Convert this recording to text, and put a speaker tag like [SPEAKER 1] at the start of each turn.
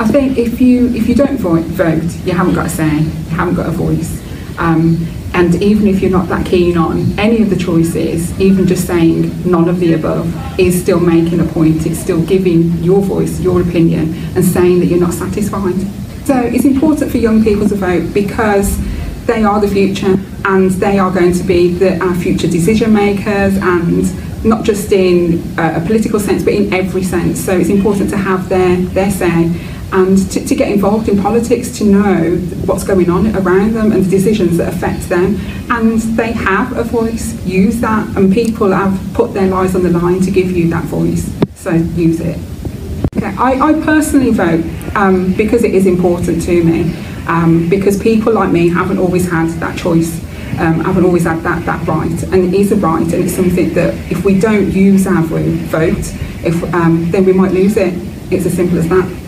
[SPEAKER 1] I think if you if you don't vote, vote you haven't got a say, you haven't got a voice. Um, and even if you're not that keen on any of the choices, even just saying none of the above is still making a point. It's still giving your voice, your opinion, and saying that you're not satisfied. So it's important for young people to vote because they are the future and they are going to be the, our future decision makers and not just in uh, a political sense but in every sense. So it's important to have their, their say and to, to get involved in politics to know what's going on around them and the decisions that affect them. And they have a voice. Use that. And people have put their lives on the line to give you that voice. So use it. Okay. I, I personally vote um, because it is important to me. Um, because people like me haven't always had that choice. Um, haven't always had that, that right. And it is a right and it's something that if we don't use our vote if, um, then we might lose it. It's as simple as that